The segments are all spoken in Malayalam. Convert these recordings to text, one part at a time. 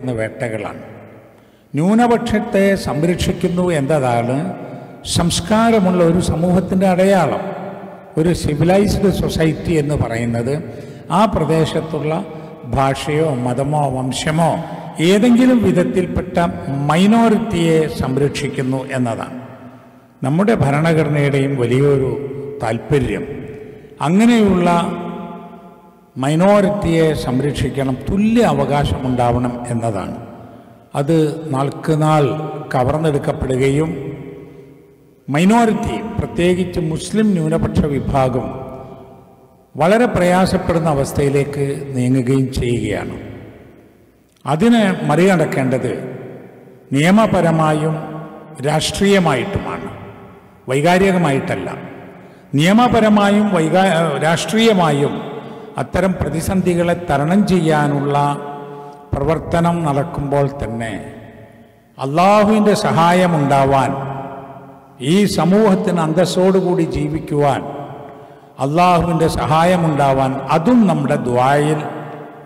എന്ന വേട്ടകളാണ്. ന്യൂനപക്ഷത്തെ സംരക്ഷിക്കുന്നു എന്നതാണ് സംസ്കാരമുള്ള ഒരു സമൂഹത്തിന്റെ അടയാളം. ഒരു സിവിലൈസ്ഡ് സൊസൈറ്റി എന്ന് പറയുന്നത് ആ പ്രദേശത്തുള്ള ഭാഷയോ മതമോ വംശമോ ഏതെങ്കിലും വിധത്തിൽപ്പെട്ട മൈനോറിറ്റിയെ സംരക്ഷിക്കുന്നു എന്നതാണ്. നമ്മുടെ ഭരണഘടനയുടെയും വലിയൊരു താല്പര്യം അങ്ങനെയുള്ള മൈനോറിറ്റിയെ സംരക്ഷിക്കണം തുല്യ അവകാശമുണ്ടാവണം എന്നതാണ്. അത് നാൾക്ക് നാൾ കവർന്നെടുക്കപ്പെടുകയും മൈനോറിറ്റി പ്രത്യേകിച്ച് മുസ്ലിം ന്യൂനപക്ഷ വിഭാഗം വളരെ പ്രയാസപ്പെടുന്ന അവസ്ഥയിലേക്ക് നീങ്ങുകയും ചെയ്യുകയാണ്. അതിനെ മറികടക്കേണ്ടത് നിയമപരമായും രാഷ്ട്രീയമായിട്ടുമാണ്. വൈകാരികമായിട്ടല്ല. നിയമപരമായും വൈകാ രാഷ്ട്രീയമായും അത്തരം പ്രതിസന്ധികളെ തരണം ചെയ്യാനുള്ള പ്രവർത്തനം നടക്കുമ്പോൾ തന്നെ അള്ളാഹുവിന്റെ സഹായമുണ്ടാവാൻ ഈ സമൂഹത്തിന് അന്തസ്സോടുകൂടി ജീവിക്കുവാൻ അള്ളാഹുവിന്റെ സഹായമുണ്ടാവാൻ അതും നമ്മുടെ ദ്വായിൽ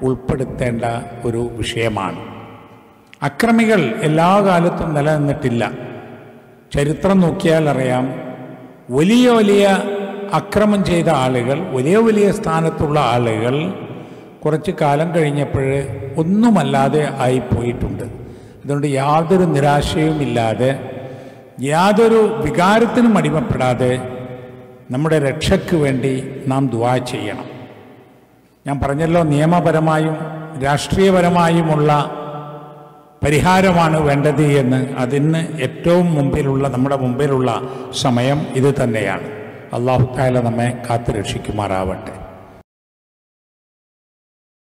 ഉൾപ്പെടുത്തേണ്ട ഒരു വിഷയമാണ്. അക്രമികൾ എല്ലാ കാലത്തും നിലനിന്നിട്ടില്ല. ചരിത്രം നോക്കിയാൽ അറിയാം വലിയ വലിയ അക്രമം ചെയ്ത ആളുകൾ വലിയ വലിയ സ്ഥാനത്തുള്ള ആളുകൾ കുറച്ച് കാലം കഴിഞ്ഞപ്പോൾ ഒന്നുമല്ലാതെ ആയിപ്പോയിട്ടുണ്ട്. അതുകൊണ്ട് യാതൊരു നിരാശയുമില്ലാതെ യാതൊരു വികാരത്തിനും അടിമപ്പെടാതെ നമ്മുടെ രക്ഷയ്ക്ക് വേണ്ടി നാം ദുവാ ചെയ്യണം. ഞാൻ പറഞ്ഞല്ലോ നിയമപരമായും രാഷ്ട്രീയപരമായുമുള്ള പരിഹാരമാണ് വേണ്ടത് എന്ന് അതിന് ഏറ്റവും മുമ്പിലുള്ള നമ്മുടെ മുമ്പിലുള്ള സമയം ഇത് തന്നെയാണ്. അള്ളാഹു താല നമ്മെ കാത്തു രക്ഷിക്കുമാറാവട്ടെ